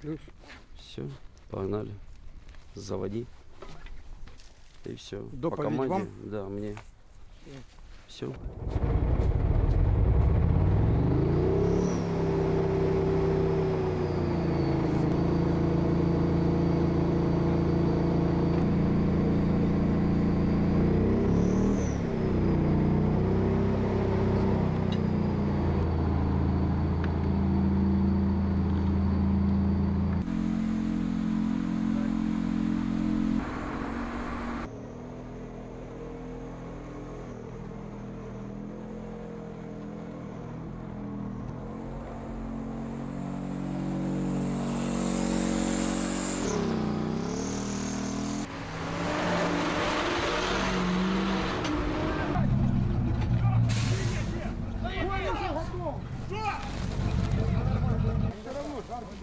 Плюс. Все, погнали. Заводи. И все. По Доповедь команде. вам? Да, мне. Все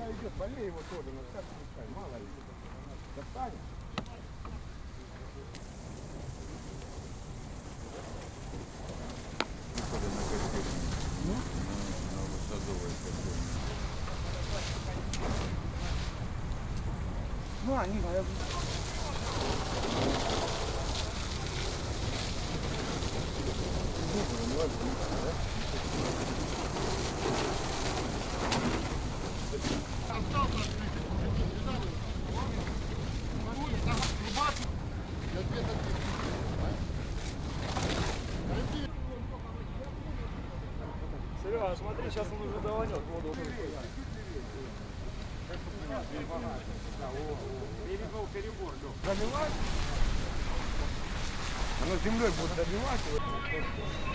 когда идет, болей его тоже, но как пускай, мало ли. Достанет. Ну, они говорят, Серега, смотри, сейчас он уже даванет воду. Перебор, перебор, забивать. Оно землей будет забивать. его.